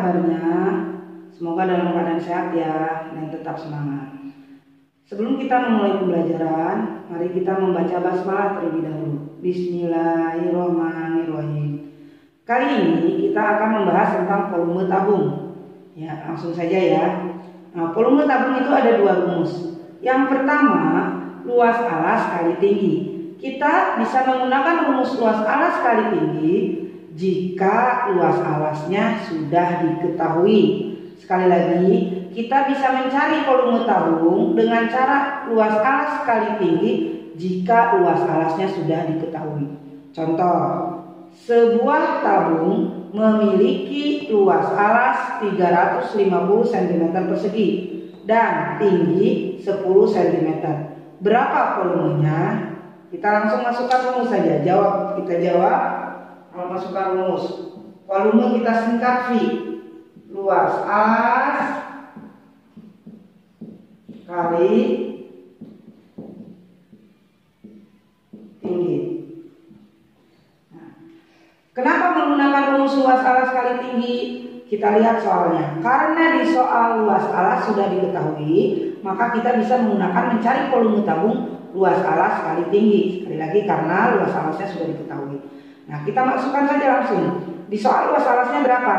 kabarnya? Semoga dalam keadaan sehat ya dan tetap semangat. Sebelum kita memulai pembelajaran, mari kita membaca basmalah terlebih dahulu. Bismillahirrahmanirrahim. Kali ini kita akan membahas tentang volume tabung. Ya, langsung saja ya. Nah, volume tabung itu ada dua rumus. Yang pertama, luas alas kali tinggi. Kita bisa menggunakan rumus luas alas kali tinggi jika luas alasnya sudah diketahui. Sekali lagi, kita bisa mencari volume tabung dengan cara luas alas kali tinggi jika luas alasnya sudah diketahui. Contoh, sebuah tabung memiliki luas alas 350 cm persegi dan tinggi 10 cm. Berapa volumenya? Kita langsung masukkan rumus saja. Jawab, kita jawab kalau masukkan rumus. Volume kita singkat V. Luas alas kali tinggi. Nah, kenapa menggunakan rumus luas alas kali tinggi? Kita lihat soalnya. Karena di soal luas alas sudah diketahui, maka kita bisa menggunakan mencari volume tabung luas alas kali tinggi. Sekali lagi karena luas alasnya sudah diketahui. Nah, kita masukkan saja langsung. Di soal luas alasnya berapa?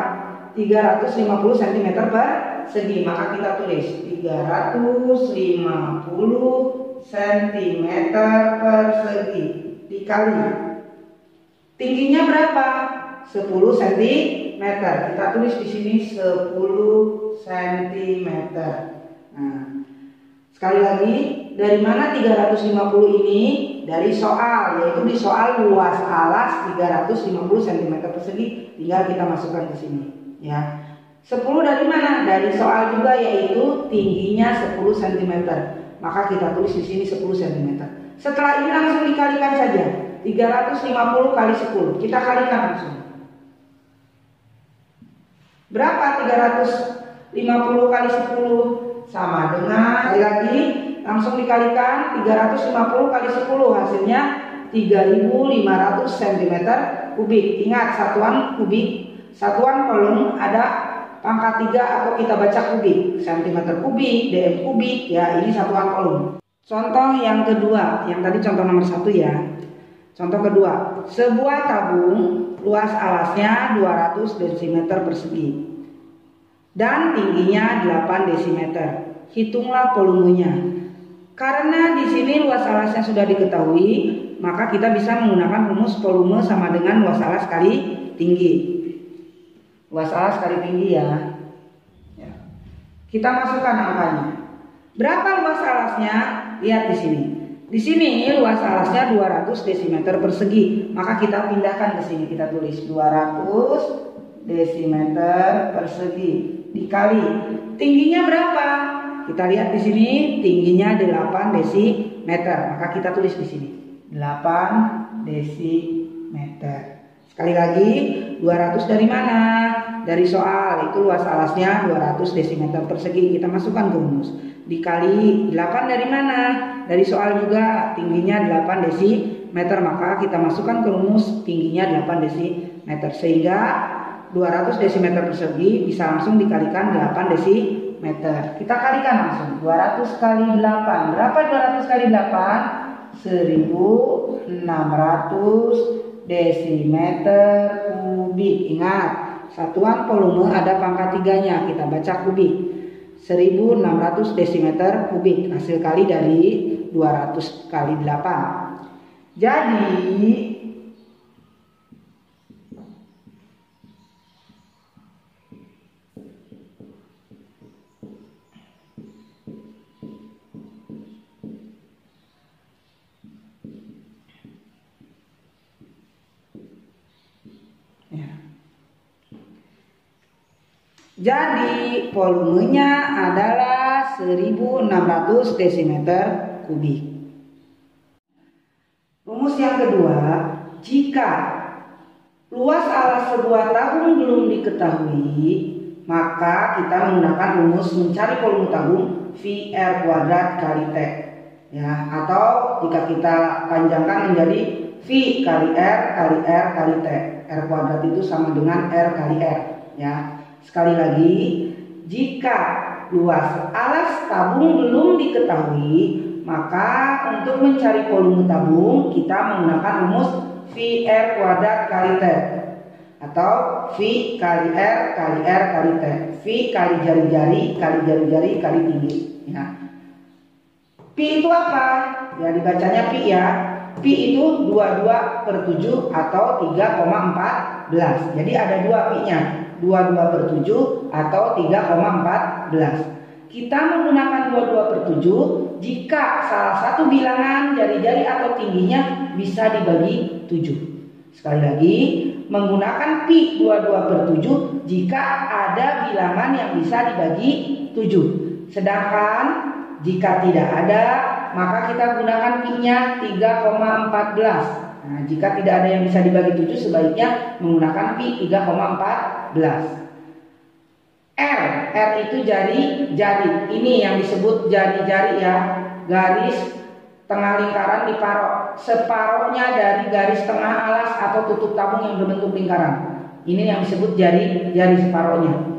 350 cm per segi. Maka kita tulis 350 cm per segi dikali tingginya berapa? 10 cm. Kita tulis di sini 10 cm. Nah, sekali lagi dari mana 350 ini? Dari soal, yaitu di soal luas alas 350 cm persegi. Tinggal kita masukkan ke sini, ya. 10 dari mana? Dari soal juga yaitu tingginya 10 cm. Maka kita tulis di sini 10 cm. Setelah ini langsung dikalikan saja. 350 kali 10. Kita kalikan langsung. Berapa 350 kali 10? Sama dengan lagi langsung dikalikan 350 kali 10 hasilnya 3500 cm kubik. Ingat satuan kubik, satuan kolom ada pangkat 3 atau kita baca kubik, cm kubik, dm kubik, ya ini satuan kolom. Contoh yang kedua, yang tadi contoh nomor satu ya. Contoh kedua, sebuah tabung luas alasnya 200 cm persegi dan tingginya 8 desimeter. Hitunglah volumenya. Karena di sini luas alasnya sudah diketahui, maka kita bisa menggunakan rumus volume sama dengan luas alas kali tinggi. Luas alas kali tinggi ya. ya. Kita masukkan angkanya. Berapa luas alasnya? Lihat di sini. Di sini luas alasnya 200 desimeter persegi. Maka kita pindahkan ke sini. Kita tulis 200 desimeter persegi dikali tingginya berapa? Kita lihat di sini tingginya 8 desimeter. Maka kita tulis di sini 8 desimeter. Sekali lagi 200 dari mana? Dari soal itu luas alasnya 200 desimeter persegi. Kita masukkan rumus. Dikali 8 dari mana? Dari soal juga tingginya 8 desimeter. Maka kita masukkan ke rumus tingginya 8 desimeter. Sehingga 200 desimeter persegi bisa langsung dikalikan 8 desimeter. Kita kalikan langsung. 200 kali 8. Berapa 200 kali 8? 1600 desimeter kubik. Ingat, satuan volume ada pangkat tiganya. Kita baca kubik. 1600 desimeter kubik. Hasil kali dari 200 kali 8. Jadi Jadi volumenya adalah 1600 desimeter kubik. Rumus yang kedua, jika luas alas sebuah tabung belum diketahui, maka kita menggunakan rumus mencari volume tabung VR kuadrat kali T. Ya, atau jika kita panjangkan menjadi V kali R kali R kali T. R kuadrat itu sama dengan R kali R ya. Sekali lagi, jika luas alas tabung belum diketahui, maka untuk mencari volume tabung kita menggunakan rumus VR kuadrat kali T atau V kali R kali R kali T. V kali jari-jari kali jari-jari kali tinggi. Ya. Pi itu apa? Ya dibacanya Pi ya. Pi itu 22 per 7 atau 3,14. Jadi ada dua Pi-nya. 22 per 7 atau 3,14. Kita menggunakan 22 per 7 jika salah satu bilangan jari-jari atau tingginya bisa dibagi 7. Sekali lagi, menggunakan pi 22 per 7 jika ada bilangan yang bisa dibagi 7. Sedangkan jika tidak ada, maka kita gunakan pi-nya 3,14. Nah, jika tidak ada yang bisa dibagi 7 sebaiknya menggunakan pi 3,14. R, R itu jari, jari. Ini yang disebut jari-jari ya. Garis tengah lingkaran diparok. Separohnya dari garis tengah alas atau tutup tabung yang berbentuk lingkaran. Ini yang disebut jari, jari separohnya.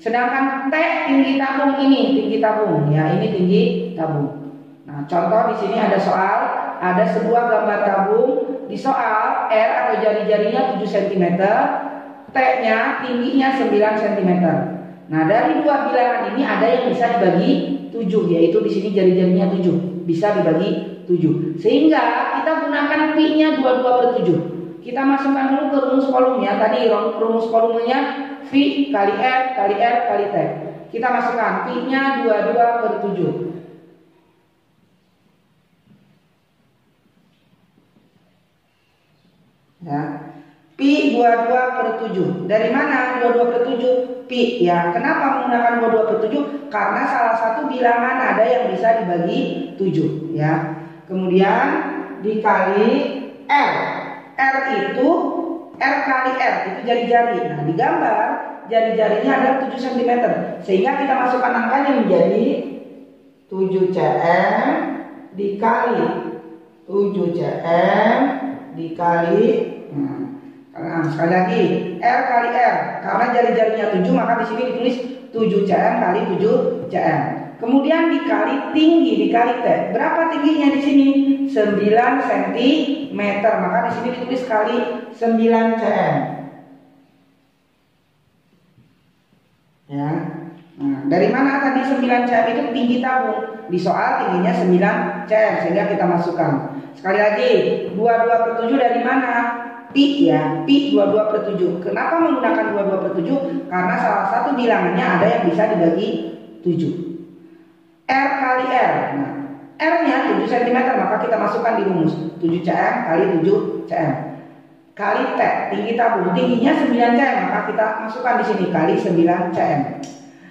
Sedangkan T tinggi tabung ini, tinggi tabung ya, ini tinggi tabung. Nah, contoh di sini ada soal, ada sebuah gambar tabung di soal R atau jari-jarinya 7 cm, T-nya tingginya 9 cm. Nah, dari dua bilangan ini ada yang bisa dibagi 7, yaitu di sini jari-jarinya 7, bisa dibagi 7. Sehingga kita gunakan pi-nya 22 per 7. Kita masukkan dulu ke rumus kolomnya. Tadi rumus kolomnya V kali R kali R kali T. Kita masukkan pi-nya 22 per 7. Ya. Pi 22 per 7. Dari mana 22 per 7? Pi ya. Kenapa menggunakan 22 per 7? Karena salah satu bilangan ada yang bisa dibagi 7 ya. Kemudian dikali R. R itu R kali R itu jari-jari. Nah, digambar jari-jarinya adalah 7 cm. Sehingga kita masukkan angkanya menjadi 7 cm dikali 7 cm dikali hmm, nah, sekali lagi R kali R. Karena jari-jarinya 7 maka di sini ditulis 7 cm kali 7 cm. Kemudian dikali tinggi dikali T. Berapa tingginya di sini? 9 cm maka di sini ditulis kali 9 cm. Ya. Nah, dari mana tadi 9 cm itu tinggi tabung? Di soal tingginya 9 cm sehingga kita masukkan. Sekali lagi, 22 per 7 dari mana? Pi ya, pi 22 per 7. Kenapa menggunakan 22 per 7? Karena salah satu bilangannya ada yang bisa dibagi 7. R kali R. Nah, R-nya 7 cm maka kita masukkan di rumus 7 cm kali 7 cm kali T tinggi tabung tingginya 9 cm maka kita masukkan di sini kali 9 cm.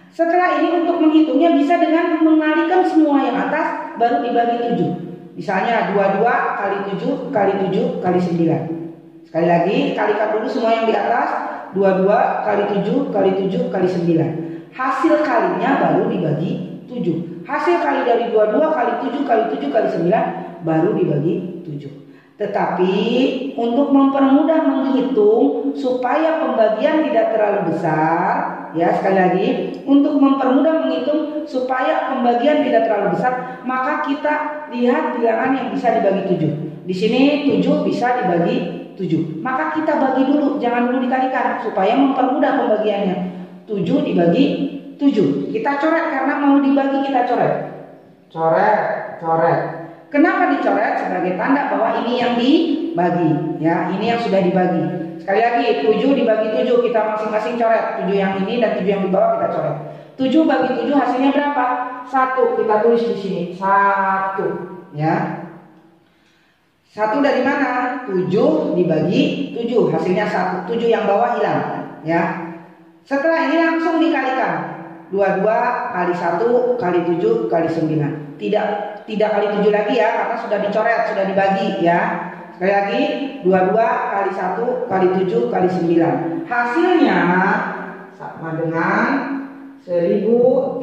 Setelah ini untuk menghitungnya bisa dengan mengalihkan semua yang atas baru dibagi 7. Misalnya 22 kali 7 kali 7 kali 9. Sekali lagi kalikan dulu semua yang di atas 22 kali 7 kali 7 kali 9. Hasil kalinya baru dibagi 7. Hasil kali dari 22 kali 7 kali 7 kali 9 baru dibagi 7. Tetapi untuk mempermudah menghitung supaya pembagian tidak terlalu besar, ya sekali lagi, untuk mempermudah menghitung supaya pembagian tidak terlalu besar, maka kita lihat bilangan yang bisa dibagi 7. Di sini 7 bisa dibagi 7. Maka kita bagi dulu, jangan dulu dikalikan supaya mempermudah pembagiannya. 7 dibagi 7. Kita coret karena mau dibagi kita coret. Coret, coret. Kenapa dicoret sebagai tanda bahwa ini yang dibagi, ya, ini yang sudah dibagi. Sekali lagi, 7 dibagi 7 kita masing-masing coret. 7 yang ini dan 7 yang di bawah kita coret. 7 bagi 7 hasilnya berapa? 1. Kita tulis di sini. 1, ya. 1 dari mana? 7 dibagi 7, hasilnya 1. 7 yang bawah hilang, ya. Setelah ini langsung dikalikan. 22 kali 1 kali 7 kali 9 Tidak tidak kali 7 lagi ya karena sudah dicoret, sudah dibagi ya. Sekali lagi 22 kali 1 kali 7 kali 9. Hasilnya sama dengan 1386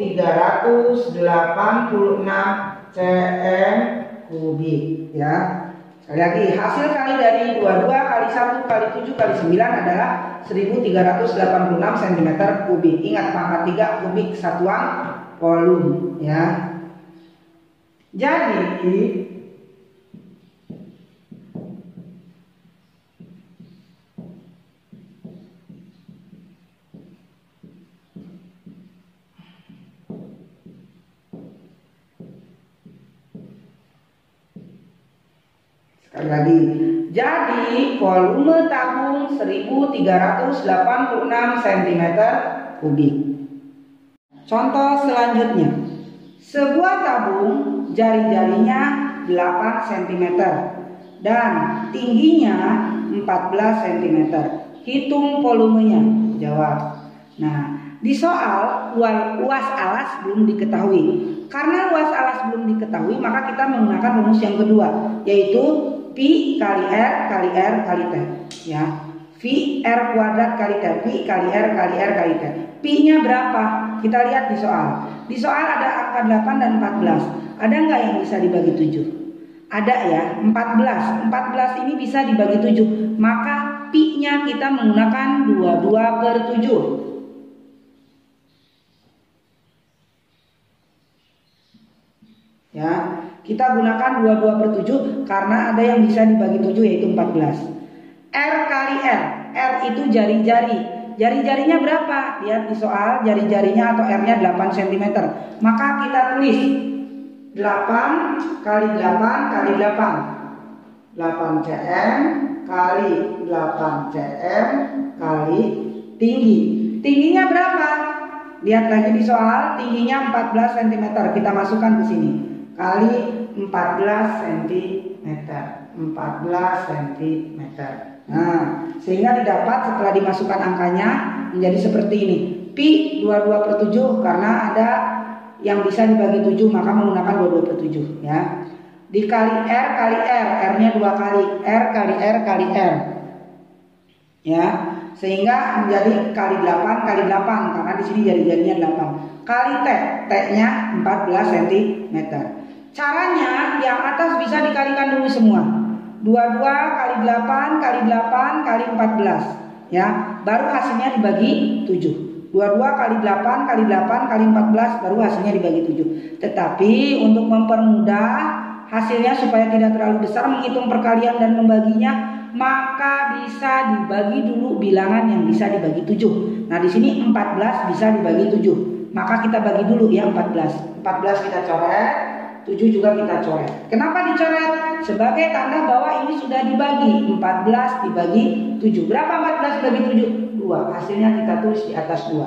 cm kubik ya. Sekali lagi, hasil kali dari 22 kali 1 kali 7 kali 9 adalah 1386 cm kubik. Ingat pangkat 3 kubik satuan volume ya. Jadi Sekali. Jadi volume tabung 1386 cm kubik. Contoh selanjutnya. Sebuah tabung jari-jarinya 8 cm dan tingginya 14 cm. Hitung volumenya. Jawab. Nah, di soal luas alas belum diketahui. Karena luas alas belum diketahui, maka kita menggunakan rumus yang kedua, yaitu Pi kali R kali R kali T ya. V R kuadrat kali T Pi kali R kali R kali T. Pi-nya berapa? Kita lihat di soal. Di soal ada angka 8 dan 14 Ada nggak yang bisa dibagi 7? Ada ya. 14 14 ini bisa dibagi 7 Maka Pi-nya kita menggunakan 22 per 7 Ya, kita gunakan 22 per 7 karena ada yang bisa dibagi 7 yaitu 14. R kali R. R itu jari-jari. Jari-jarinya berapa? Lihat di soal jari-jarinya atau R-nya 8 cm. Maka kita tulis 8 kali 8 kali 8. 8 cm kali 8 cm kali tinggi. Tingginya berapa? Lihat lagi di soal, tingginya 14 cm. Kita masukkan ke sini kali 14 cm 14 cm Nah sehingga didapat setelah dimasukkan angkanya menjadi seperti ini. Pi 22 per 7 karena ada yang bisa dibagi 7 maka menggunakan 22 per 7 ya. Dikali R kali R R nya dua kali R kali R kali R. Ya sehingga menjadi kali 8 kali 8 karena di sini jari-jarinya 8 kali T T nya 14 cm Caranya yang atas bisa dikalikan dulu semua. 22 kali 8 kali 8 kali 14 ya. Baru hasilnya dibagi 7. 22 kali 8 kali 8 kali 14 baru hasilnya dibagi 7. Tetapi untuk mempermudah hasilnya supaya tidak terlalu besar menghitung perkalian dan membaginya maka bisa dibagi dulu bilangan yang bisa dibagi 7. Nah, di sini 14 bisa dibagi 7. Maka kita bagi dulu ya 14. 14 kita coret 7 juga kita coret. Kenapa dicoret? Sebagai tanda bahwa ini sudah dibagi 14 dibagi 7. Berapa 14 dibagi 7? 2. Hasilnya kita tulis di atas 2.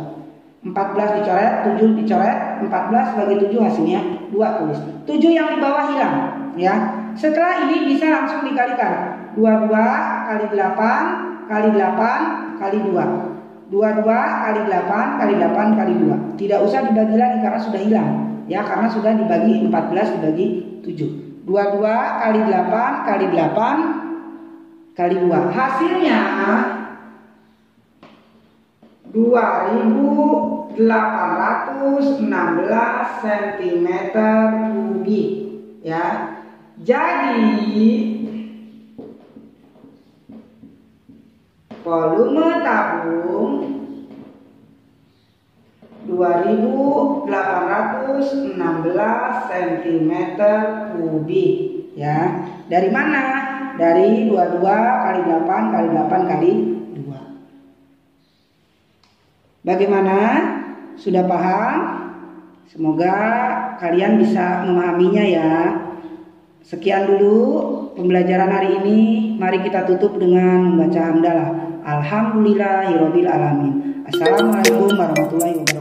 14 dicoret, 7 dicoret, 14 bagi 7 hasilnya 2 tulis. 7 yang di bawah hilang ya. Setelah ini bisa langsung dikalikan. 22 kali 8 kali 8 kali 2. 22 kali 8 kali 8 kali 2. Tidak usah dibagi lagi karena sudah hilang ya karena sudah dibagi 14 dibagi 7 22 kali 8 kali 8 kali 2 hasilnya 2816 cm kubik ya. Jadi volume tabung 2816 cm kubik ya. Dari mana? Dari 22 kali 8 kali 8 kali 2. Bagaimana? Sudah paham? Semoga kalian bisa memahaminya ya. Sekian dulu pembelajaran hari ini. Mari kita tutup dengan membaca hamdalah. Alhamdulillahirobbilalamin. Assalamualaikum warahmatullahi wabarakatuh.